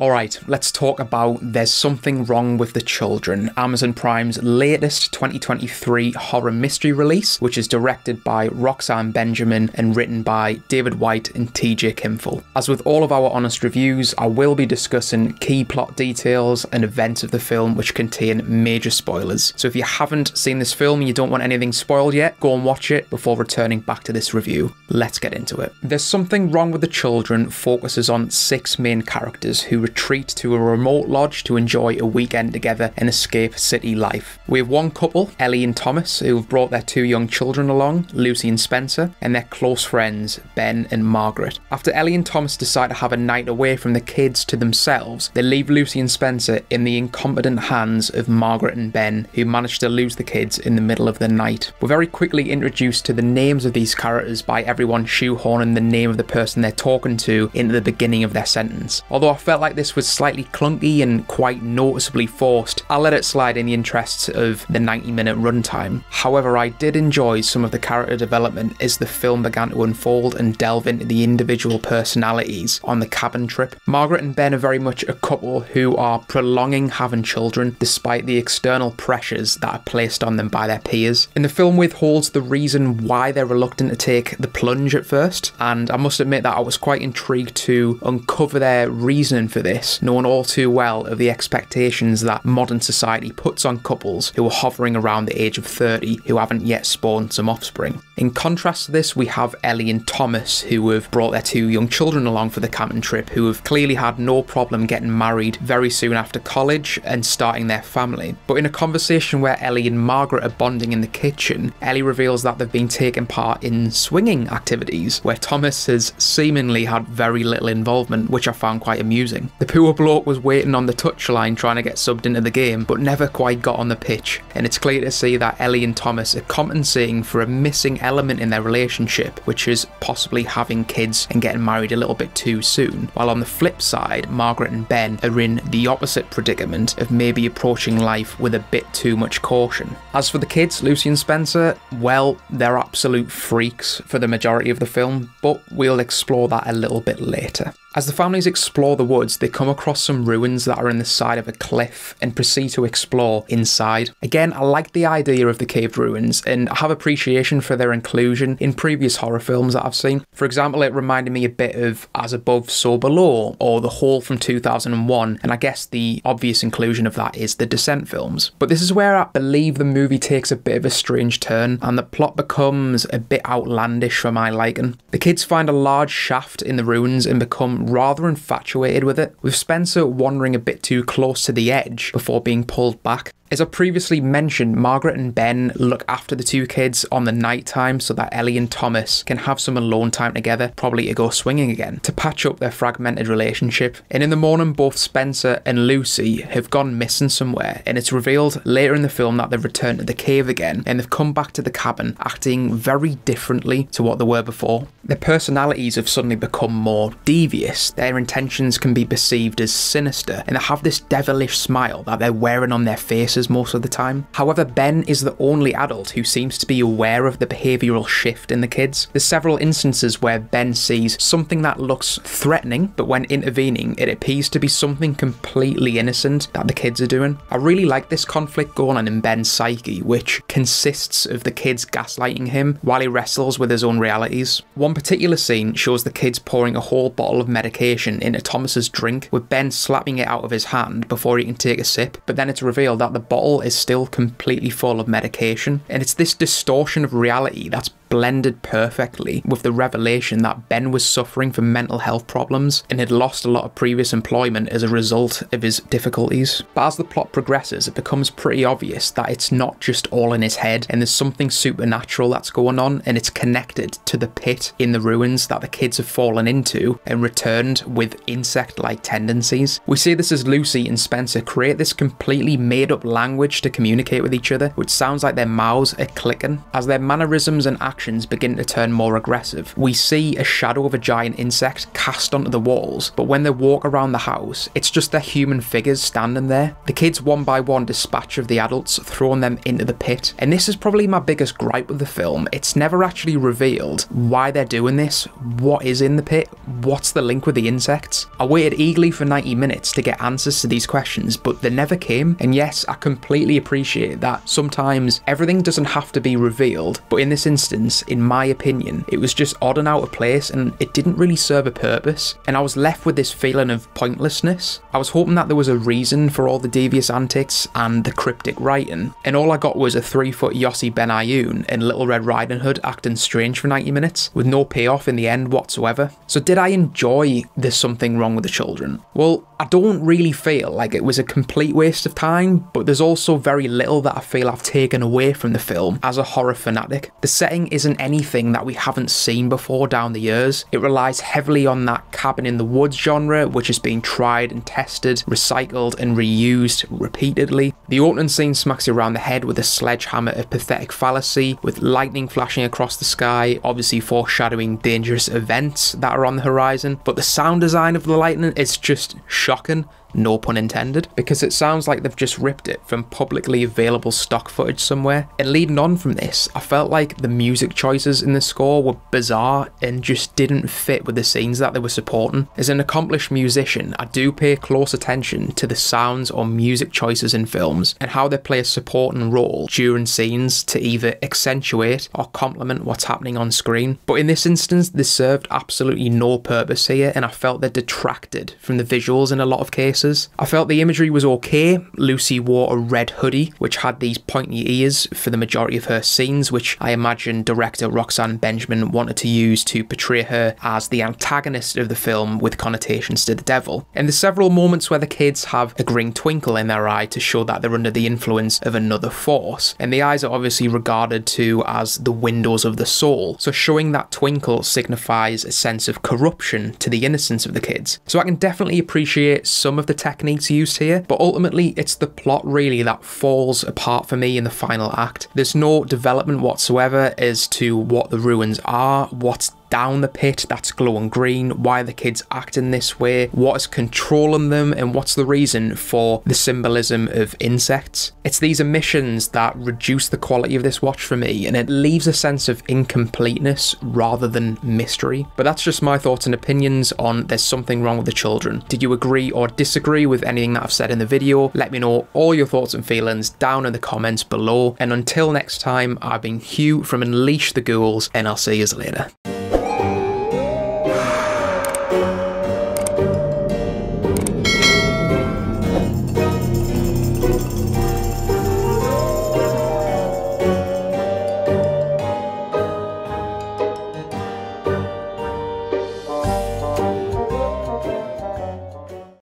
Alright, let's talk about There's Something Wrong with the Children, Amazon Prime's latest 2023 horror mystery release, which is directed by Roxanne Benjamin and written by David White and TJ Cimfel. As with all of our honest reviews, I will be discussing key plot details and events of the film which contain major spoilers. So if you haven't seen this film and you don't want anything spoiled yet, go and watch it before returning back to this review. Let's get into it. There's Something Wrong with the Children focuses on six main characters who retreat to a remote lodge to enjoy a weekend together and escape city life. We have one couple, Ellie and Thomas, who have brought their two young children along, Lucy and Spencer, and their close friends, Ben and Margaret. After Ellie and Thomas decide to have a night away from the kids to themselves, they leave Lucy and Spencer in the incompetent hands of Margaret and Ben, who manage to lose the kids in the middle of the night. We're very quickly introduced to the names of these characters by everyone shoehorning the name of the person they're talking to into the beginning of their sentence. Although I felt like like this was slightly clunky and quite noticeably forced, I'll let it slide in the interests of the 90 minute runtime. However, I did enjoy some of the character development as the film began to unfold and delve into the individual personalities on the cabin trip. Margaret and Ben are very much a couple who are prolonging having children despite the external pressures that are placed on them by their peers. And the film withholds the reason why they're reluctant to take the plunge at first, and I must admit that I was quite intrigued to uncover their reasoning for this, knowing all too well of the expectations that modern society puts on couples who are hovering around the age of 30 who haven't yet spawned some offspring. In contrast to this, we have Ellie and Thomas who have brought their two young children along for the camping trip who have clearly had no problem getting married very soon after college and starting their family. But in a conversation where Ellie and Margaret are bonding in the kitchen, Ellie reveals that they've been taking part in swinging activities where Thomas has seemingly had very little involvement, which I found quite amusing. The poor bloke was waiting on the touchline trying to get subbed into the game, but never quite got on the pitch, and it's clear to see that Ellie and Thomas are compensating for a missing element in their relationship, which is possibly having kids and getting married a little bit too soon. While on the flip side, Margaret and Ben are in the opposite predicament of maybe approaching life with a bit too much caution. As for the kids, Lucy and Spencer, well, they're absolute freaks for the majority of the film, but we'll explore that a little bit later. As the families explore the woods, they come across some ruins that are in the side of a cliff and proceed to explore inside. Again, I like the idea of the caved ruins and I have appreciation for their inclusion in previous horror films that I've seen. For example, it reminded me a bit of As Above, So Below or The Hole from 2001, and I guess the obvious inclusion of that is the Descent films. But this is where I believe the movie takes a bit of a strange turn and the plot becomes a bit outlandish for my liking. The kids find a large shaft in the ruins and become rather infatuated with it, with Spencer wandering a bit too close to the edge before being pulled back. As I previously mentioned, Margaret and Ben look after the two kids on the night time so that Ellie and Thomas can have some alone time together, probably to go swinging again, to patch up their fragmented relationship. And in the morning, both Spencer and Lucy have gone missing somewhere, and it's revealed later in the film that they've returned to the cave again and they've come back to the cabin acting very differently to what they were before. Their personalities have suddenly become more devious, their intentions can be perceived as sinister, and they have this devilish smile that they're wearing on their faces most of the time. However, Ben is the only adult who seems to be aware of the behavioural shift in the kids. There's several instances where Ben sees something that looks threatening, but when intervening, it appears to be something completely innocent that the kids are doing. I really like this conflict going on in Ben's psyche, which consists of the kids gaslighting him while he wrestles with his own realities. One particular scene shows the kids pouring a whole bottle of medication into Thomas's drink, with Ben slapping it out of his hand before he can take a sip, but then it's revealed that the bottle is still completely full of medication. And it's this distortion of reality that's blended perfectly with the revelation that Ben was suffering from mental health problems and had lost a lot of previous employment as a result of his difficulties. But as the plot progresses, it becomes pretty obvious that it's not just all in his head and there's something supernatural that's going on and it's connected to the pit in the ruins that the kids have fallen into and returned with insect like tendencies. We see this as Lucy and Spencer create this completely made up language to communicate with each other, which sounds like their mouths are clicking as their mannerisms and actions actions begin to turn more aggressive. We see a shadow of a giant insect cast onto the walls, but when they walk around the house, it's just their human figures standing there. The kids one by one dispatch of the adults, throwing them into the pit. And this is probably my biggest gripe with the film. It's never actually revealed why they're doing this, what is in the pit, what's the link with the insects. I waited eagerly for 90 minutes to get answers to these questions, but they never came. And yes, I completely appreciate that sometimes everything doesn't have to be revealed, but in this instance, in my opinion, it was just odd and out of place and it didn't really serve a purpose. And I was left with this feeling of pointlessness. I was hoping that there was a reason for all the devious antics and the cryptic writing, and all I got was a three foot Yossi Ben Benayoun and Little Red Riding Hood acting strange for 90 minutes, with no payoff in the end whatsoever. So, did I enjoy There's Something Wrong with the Children? Well, I don't really feel like it was a complete waste of time, but there's also very little that I feel I've taken away from the film as a horror fanatic. The setting isn't anything that we haven't seen before down the years. It relies heavily on that cabin in the woods genre, which has been tried and tested, recycled, and reused repeatedly. The opening scene smacks you around the head with a sledgehammer of pathetic fallacy, with lightning flashing across the sky, obviously foreshadowing dangerous events that are on the horizon. But the sound design of the lightning is just shocking no pun intended, because it sounds like they've just ripped it from publicly available stock footage somewhere. And leading on from this, I felt like the music choices in the score were bizarre and just didn't fit with the scenes that they were supporting. As an accomplished musician, I do pay close attention to the sounds or music choices in films and how they play a supporting role during scenes to either accentuate or complement what's happening on screen. But in this instance, this served absolutely no purpose here, and I felt they detracted from the visuals in a lot of cases. I felt the imagery was okay. Lucy wore a red hoodie, which had these pointy ears for the majority of her scenes, which I imagine director Roxanne Benjamin wanted to use to portray her as the antagonist of the film with connotations to the devil. And there's several moments where the kids have a green twinkle in their eye to show that they're under the influence of another force. And the eyes are obviously regarded to as the windows of the soul. So showing that twinkle signifies a sense of corruption to the innocence of the kids. So I can definitely appreciate some of the the techniques used here, but ultimately it's the plot really that falls apart for me in the final act. There's no development whatsoever as to what the ruins are, what's down the pit that's glowing green, why are the kids acting this way, what is controlling them, and what's the reason for the symbolism of insects. It's these omissions that reduce the quality of this watch for me, and it leaves a sense of incompleteness rather than mystery. But that's just my thoughts and opinions on There's Something Wrong with the Children. Did you agree or disagree with anything that I've said in the video? Let me know all your thoughts and feelings down in the comments below. And until next time, I've been Huw from Unleash the Ghouls, and I'll see you later.